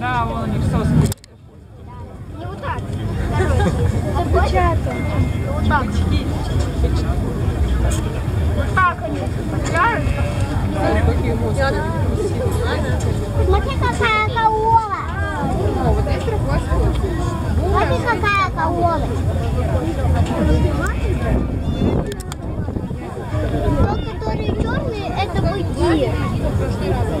Да, вон у них соски. Не вот так. Запечатано. Вот так. Вот так они. Смотри, какая корова. Смотри, какая корова. Нет, в прошлый раз.